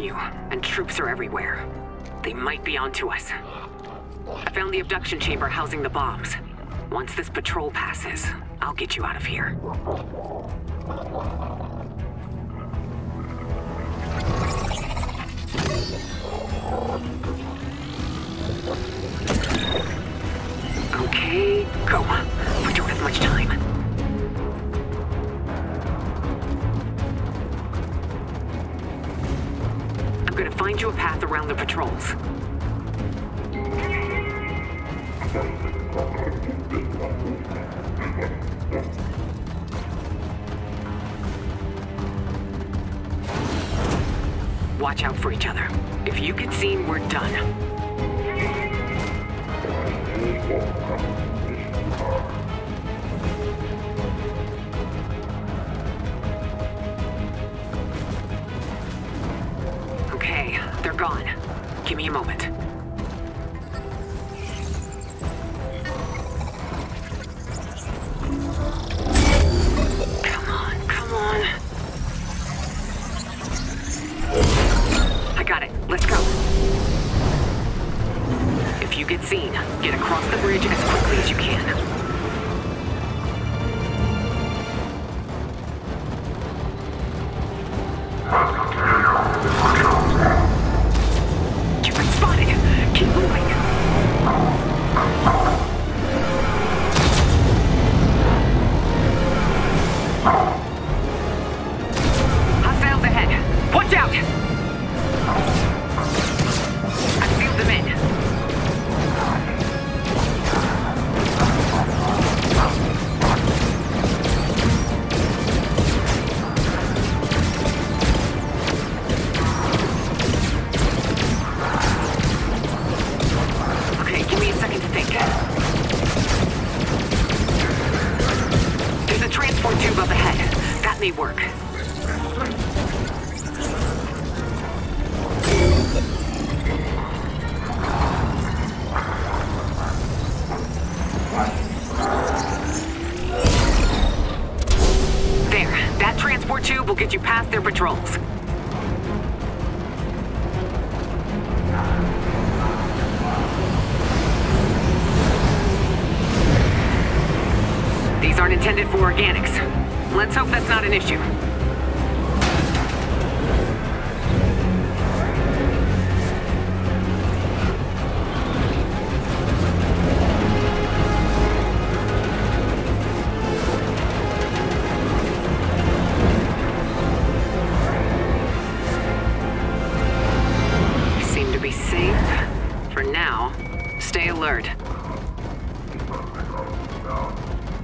you, and troops are everywhere. They might be onto us. I found the abduction chamber housing the bombs. Once this patrol passes, I'll get you out of here. Okay, go. We don't have much time. Gonna find you a path around the patrols. Watch out for each other. If you get seen, we're done. Gone. Give me a moment. Come on, come on. I got it. Let's go. If you get seen, get across the bridge as quickly as you can. There, that transport tube will get you past their patrols. These aren't intended for organics. Let's hope that's not an issue. Seem to be safe. For now, stay alert.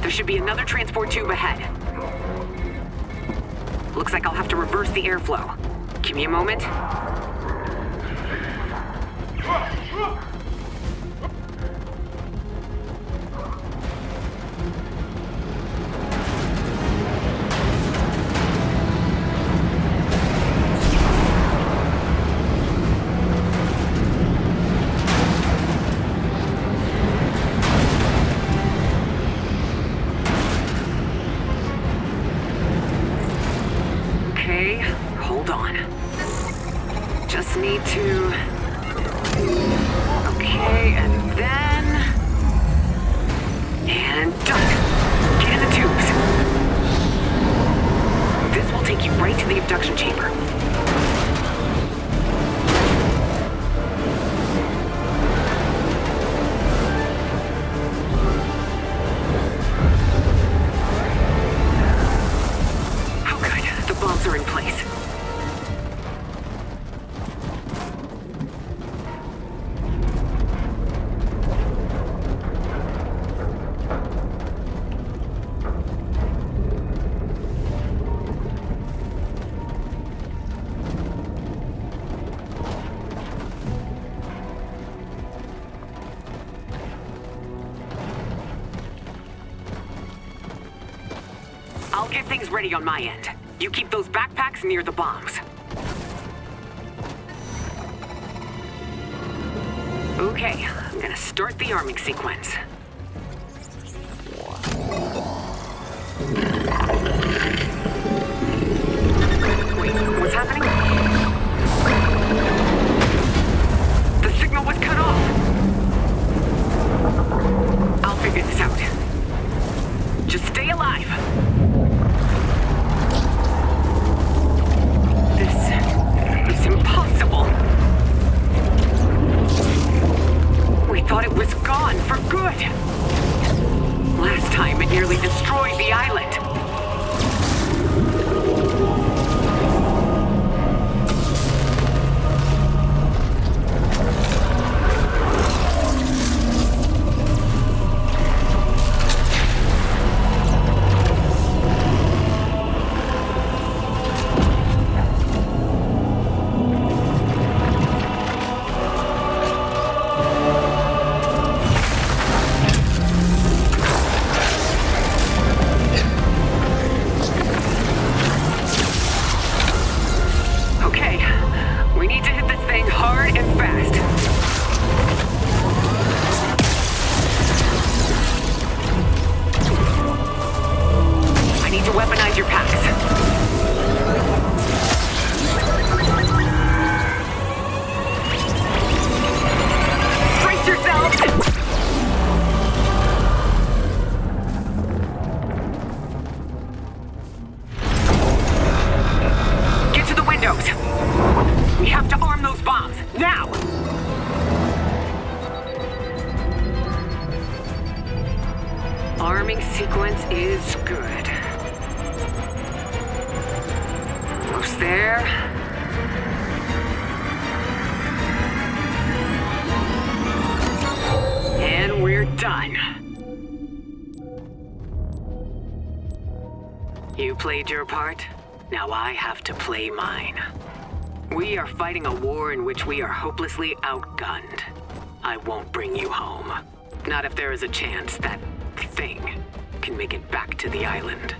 There should be another transport tube ahead. Airflow. Give me a moment. I'll things ready on my end. You keep those backpacks near the bombs. Okay, I'm gonna start the arming sequence. Wait, what's happening? The signal was cut off. I'll figure this out. Just stay alive. There. And we're done. You played your part. Now I have to play mine. We are fighting a war in which we are hopelessly outgunned. I won't bring you home. Not if there is a chance that thing can make it back to the island.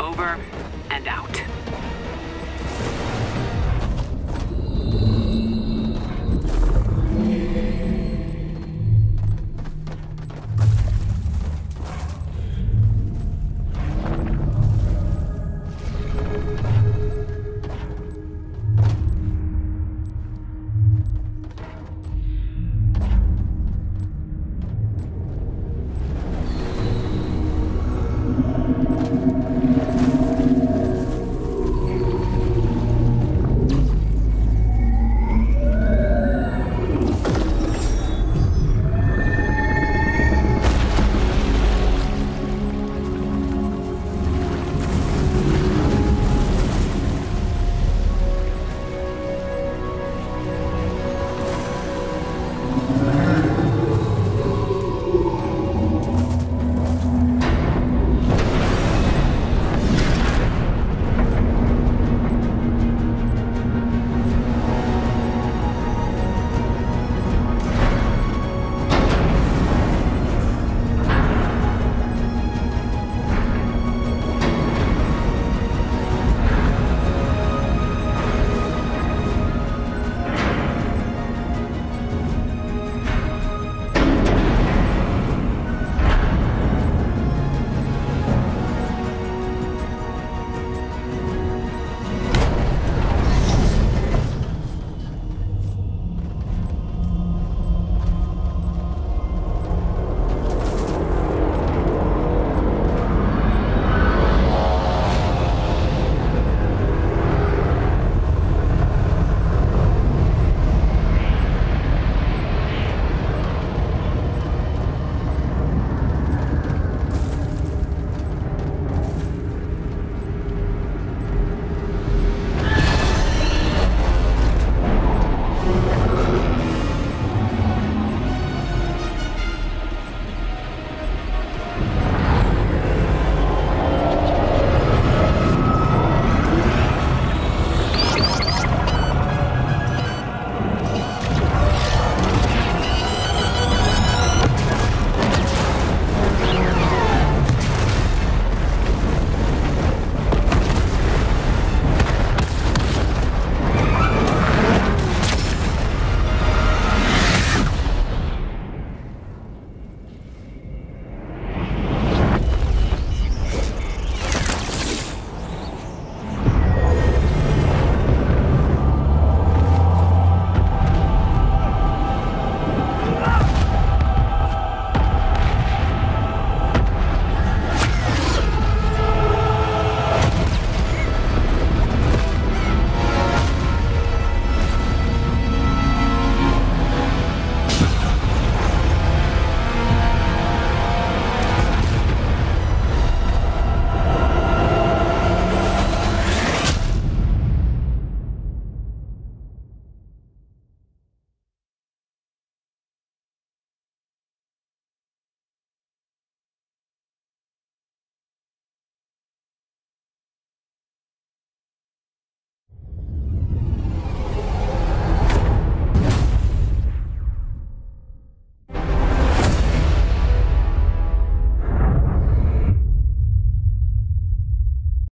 Over and out.